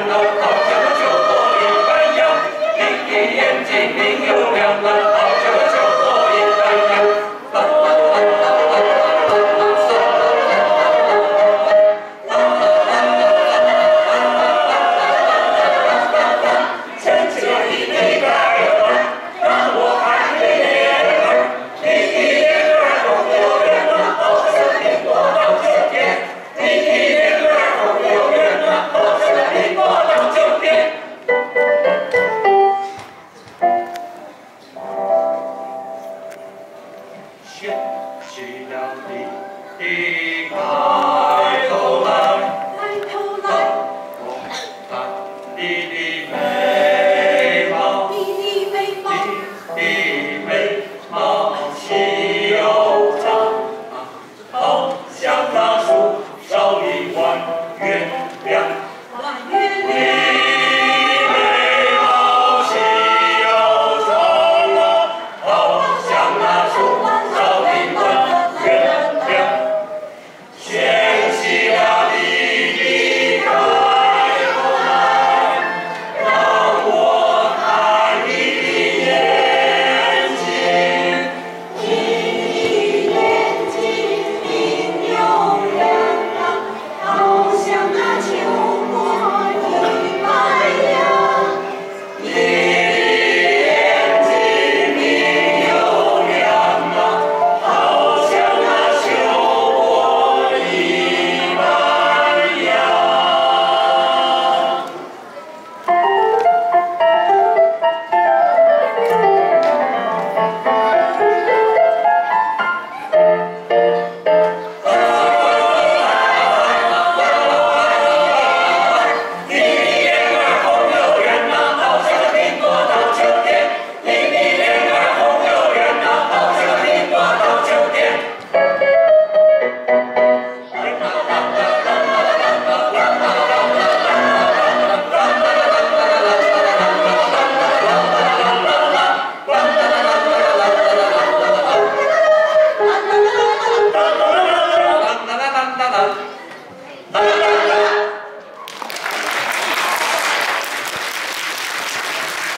나 需要你抬来，抬头来，看你的眉毛，你的眉毛，你的眉毛细又长，好像那树梢弯月亮。Thank.